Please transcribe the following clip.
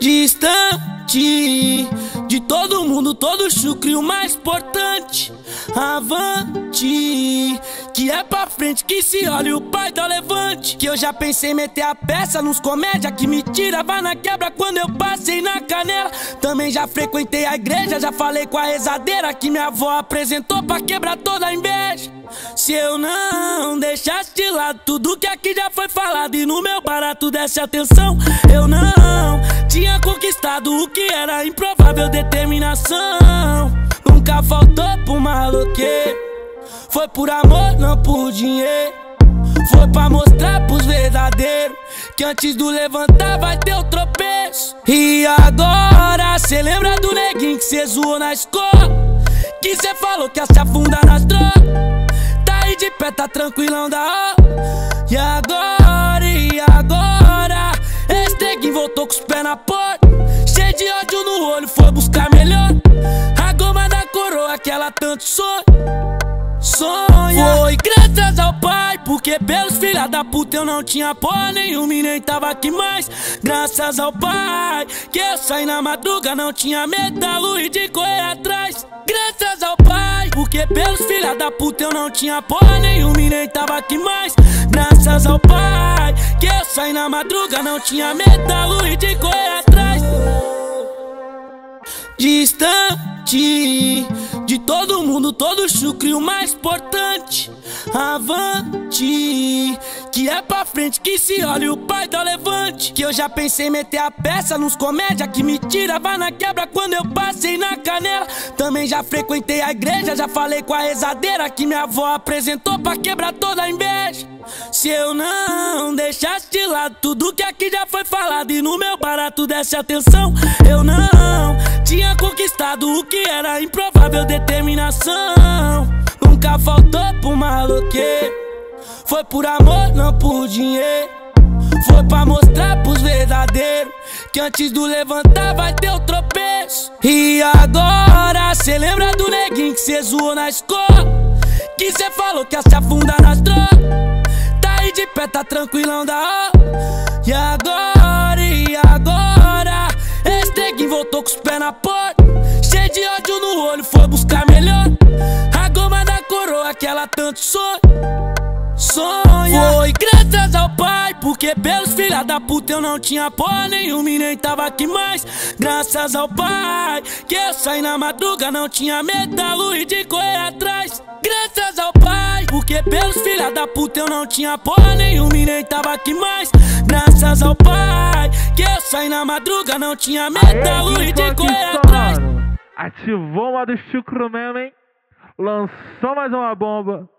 Distante de todo mundo, todo chucre, o mais importante. Avante, que é pra frente que se olha o pai da levante. Que eu já pensei meter a peça nos comédia que me tira, vai na quebra quando eu passei na canela. Também já frequentei a igreja, já falei com a rezadeira que minha avó apresentou pra quebrar toda a inveja. Se eu não deixasse de lado tudo que aqui já foi falado e no meu barato desse atenção, eu não tinha conquistado o que era improvável determinação. Nunca faltou pro maloqueiro, foi por amor, não por dinheiro. Foi pra mostrar pros verdadeiros que antes do levantar vai ter o tropeço. E agora, cê lembra do neguinho que cê zoou na escola? Que cê falou que ia se afundar nas drogas? de pé, tá tranquilão da hora. E agora, e agora? Esse neguinho voltou com os pés na porta. Cheio de ódio no olho, foi buscar melhor. A goma da coroa que ela tanto sonha. Sonha. Foi graças ao pai, porque pelos filha da puta eu não tinha porra nenhuma e nem tava aqui mais. Graças ao pai, que eu saí na madruga, não tinha medo da luz de correr atrás. Graças ao pai, porque pelos filha da puta eu não tinha porra nenhuma e nem tava aqui mais. Graças ao pai, que eu saí na madruga, não tinha medo da luz de correr atrás. Distante todo mundo, todo chucre, o mais importante. Avante, que é pra frente que se olha o pai da levante. Que eu já pensei meter a peça nos comédia que me tira, vai na quebra quando eu passei na canela. Também já frequentei a igreja, já falei com a rezadeira que minha avó apresentou pra quebrar toda a inveja. Se eu não deixasse de lado tudo que aqui já foi falado e no meu barato desse atenção, eu não conquistado o que era improvável determinação. Nunca faltou pro maloqueiro. Foi por amor, não por dinheiro. Foi pra mostrar pros verdadeiros que antes do levantar vai ter o tropeço. E agora, cê lembra do neguinho que cê zoou na escola? Que cê falou que ia se afundar nas drogas. Tá aí de pé, tá tranquilão da hora. E agora, e agora? neguinho voltou com os pés na porta. Olho, foi buscar melhor. A goma da coroa que ela tanto sonha. Sonha. Foi graças ao pai, porque pelos filha da puta eu não tinha porra nenhuma e nem tava aqui mais. Graças ao pai, que eu saí na madruga, não tinha medo da luz de correr atrás. Graças ao pai, porque pelos filha da puta eu não tinha porra nenhuma e nem tava aqui mais. Graças ao pai, que eu saí na madruga, não tinha medo da luz de correr atrás. Ativou uma do chucro mesmo, hein? Lançou mais uma bomba.